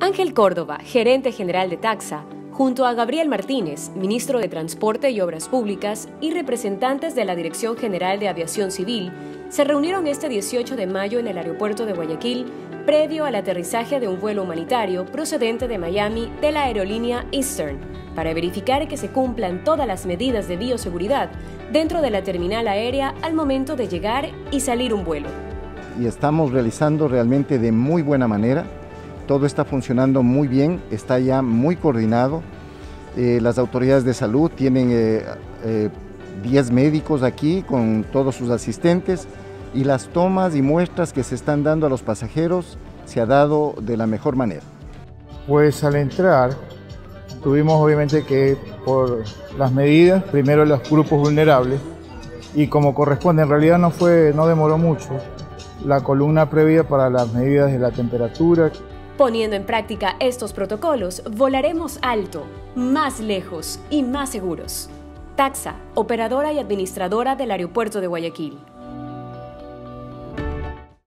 Ángel Córdoba, gerente general de Taxa, junto a Gabriel Martínez, ministro de Transporte y Obras Públicas, y representantes de la Dirección General de Aviación Civil, se reunieron este 18 de mayo en el aeropuerto de Guayaquil previo al aterrizaje de un vuelo humanitario procedente de Miami de la aerolínea Eastern, para verificar que se cumplan todas las medidas de bioseguridad dentro de la terminal aérea al momento de llegar y salir un vuelo. Y estamos realizando realmente de muy buena manera todo está funcionando muy bien, está ya muy coordinado. Eh, las autoridades de salud tienen 10 eh, eh, médicos aquí con todos sus asistentes y las tomas y muestras que se están dando a los pasajeros se ha dado de la mejor manera. Pues al entrar tuvimos obviamente que por las medidas, primero los grupos vulnerables y como corresponde, en realidad no fue no demoró mucho la columna previa para las medidas de la temperatura. Poniendo en práctica estos protocolos, volaremos alto, más lejos y más seguros. Taxa, operadora y administradora del aeropuerto de Guayaquil.